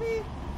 me?